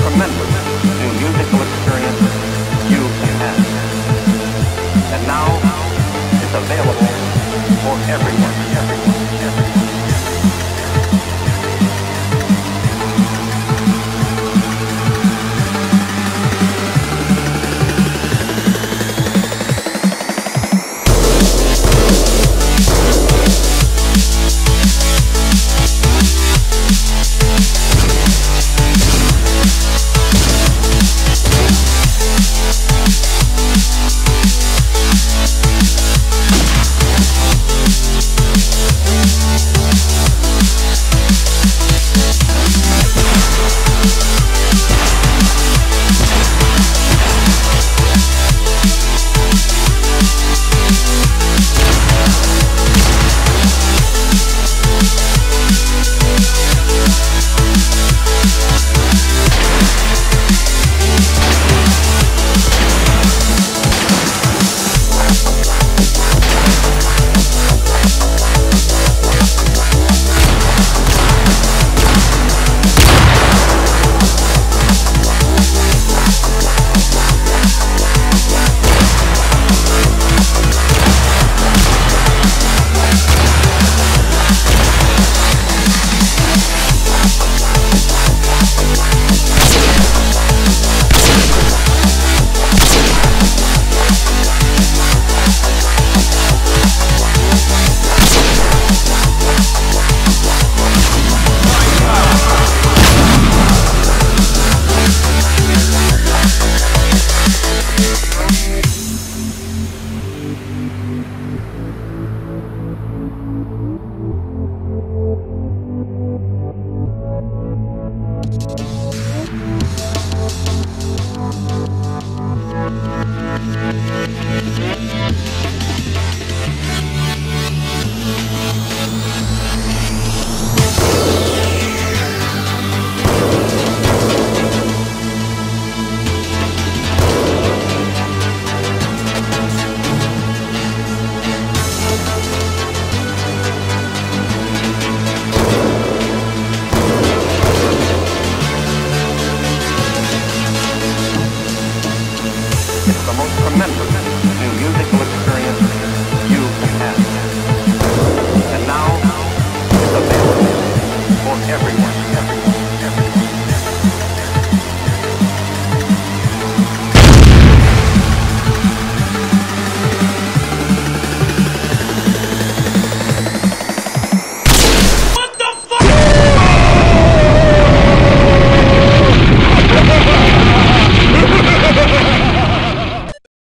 tremendous new musical remember. remember.